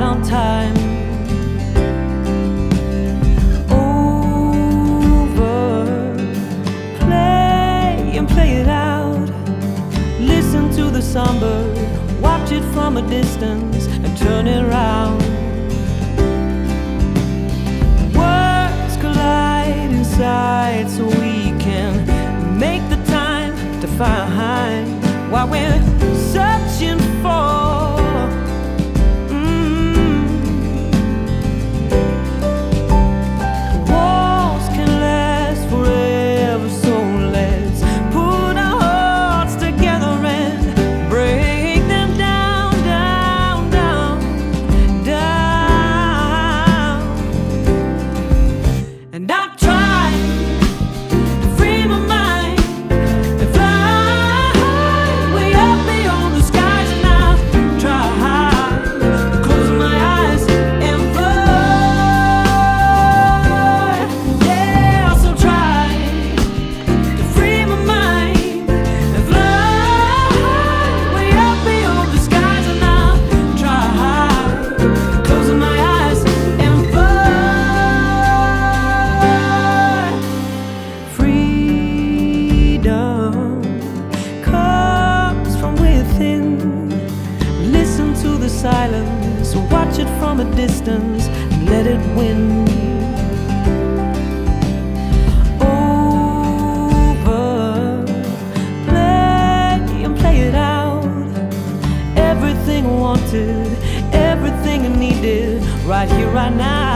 right on time. Over. Play and play it out. Listen to the somber Watch it from a distance And turn it round. Words collide inside So we can make the time to find Why we're seconds and let it win. Over, play and play it out. Everything I wanted, everything I needed, right here, right now.